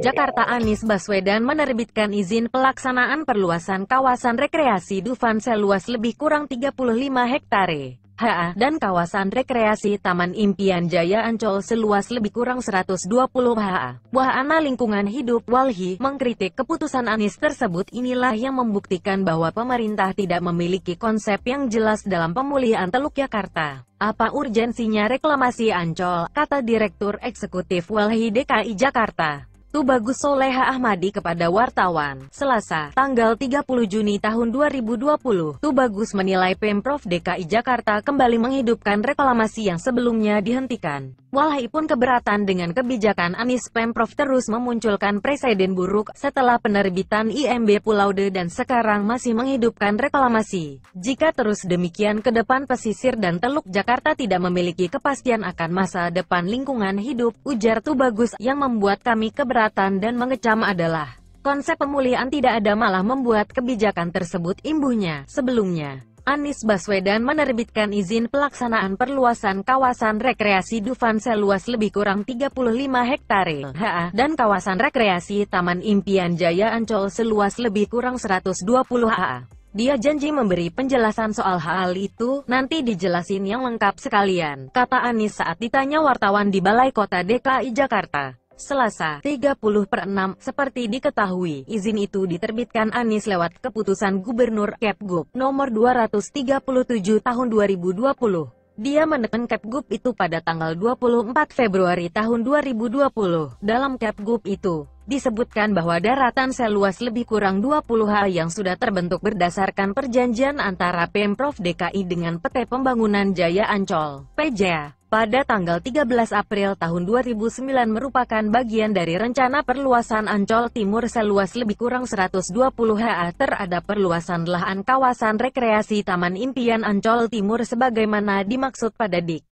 Jakarta Anies Baswedan menerbitkan izin pelaksanaan perluasan kawasan rekreasi Dufan seluas lebih kurang 35 hektare. HA, dan kawasan rekreasi Taman Impian Jaya Ancol seluas lebih kurang 120 HA. Wahana Lingkungan Hidup Walhi mengkritik keputusan Anies tersebut inilah yang membuktikan bahwa pemerintah tidak memiliki konsep yang jelas dalam pemulihan Teluk Jakarta. Apa urgensinya reklamasi Ancol, kata Direktur Eksekutif Walhi DKI Jakarta. Tubagus Soleha Ahmadi kepada wartawan, Selasa, tanggal 30 Juni tahun 2020. Tubagus menilai Pemprov DKI Jakarta kembali menghidupkan reklamasi yang sebelumnya dihentikan. Walhi pun keberatan dengan kebijakan Anies Pemprov terus memunculkan presiden buruk setelah penerbitan IMB Pulau D dan sekarang masih menghidupkan reklamasi. Jika terus demikian ke depan pesisir dan Teluk Jakarta tidak memiliki kepastian akan masa depan lingkungan hidup, ujar Tubagus yang membuat kami keberatan dan mengecam adalah konsep pemulihan tidak ada malah membuat kebijakan tersebut imbuhnya sebelumnya. Anies Baswedan menerbitkan izin pelaksanaan perluasan kawasan rekreasi Dufan seluas lebih kurang 35 hektare HA, dan kawasan rekreasi Taman Impian Jaya Ancol seluas lebih kurang 120 HA. Dia janji memberi penjelasan soal hal itu, nanti dijelasin yang lengkap sekalian, kata Anies saat ditanya wartawan di Balai Kota DKI Jakarta. Selasa, 30 per 6, seperti diketahui, izin itu diterbitkan Anies lewat keputusan Gubernur Kepgub nomor 237 tahun 2020. Dia menekan Kepgub itu pada tanggal 24 Februari tahun 2020. Dalam Kepgub itu, disebutkan bahwa daratan seluas lebih kurang 20 ha yang sudah terbentuk berdasarkan perjanjian antara Pemprov DKI dengan PT Pembangunan Jaya Ancol, PJA pada tanggal 13 April tahun 2009 merupakan bagian dari rencana perluasan Ancol Timur seluas lebih kurang 120 ha terhadap perluasan lahan kawasan rekreasi Taman Impian Ancol Timur sebagaimana dimaksud pada DIK.